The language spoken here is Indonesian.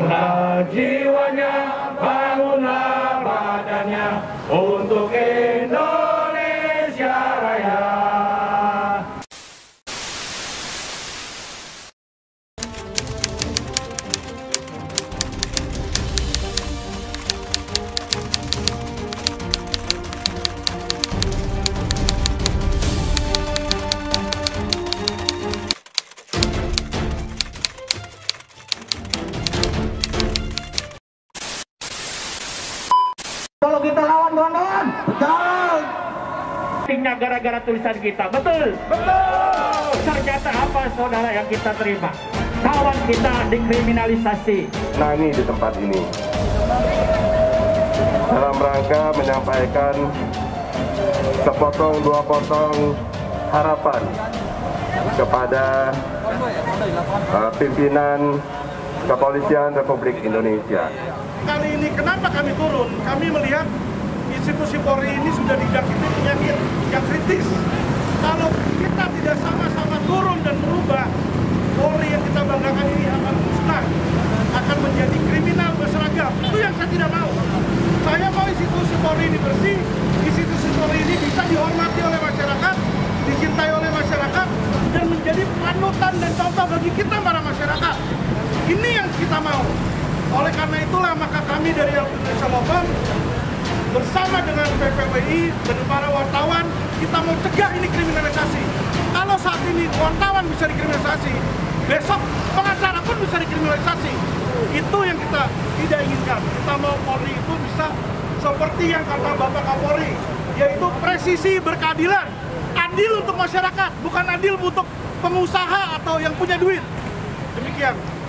Bangunlah jiwanya, bangunlah badannya untuk Indonesia Kalau kita lawan kawan-kawan, betul. pentingnya gara-gara tulisan kita. Betul? Betul. Ternyata apa saudara yang kita terima? Kawan kita dikriminalisasi. nani di tempat ini dalam rangka menyampaikan sepotong dua potong harapan kepada uh, pimpinan kepolisian Republik Indonesia. Kali ini kenapa kami turun? Kami melihat institusi Polri ini sudah dijangkiti penyakit yang kritis. Kalau kita tidak sama-sama turun dan merubah, Polri yang kita banggakan ini akan musnah, akan menjadi kriminal berseragam. Itu yang saya tidak mau. Saya mau institusi Polri ini bersih, institusi Polri ini bisa dihormati oleh masyarakat, dicintai oleh masyarakat, dan menjadi panutan dan contoh bagi kita para masyarakat. Ini yang kita mau. Oleh karena itulah maka kami dari Indonesia Lobang bersama dengan PPWI dan para wartawan kita mau cegah ini kriminalisasi. Kalau saat ini wartawan bisa dikriminalisasi, besok pengacara pun bisa dikriminalisasi. Itu yang kita tidak inginkan. Kita mau Polri itu bisa seperti yang kata Bapak Kapolri, yaitu presisi berkeadilan. Adil untuk masyarakat, bukan adil untuk pengusaha atau yang punya duit. Demikian.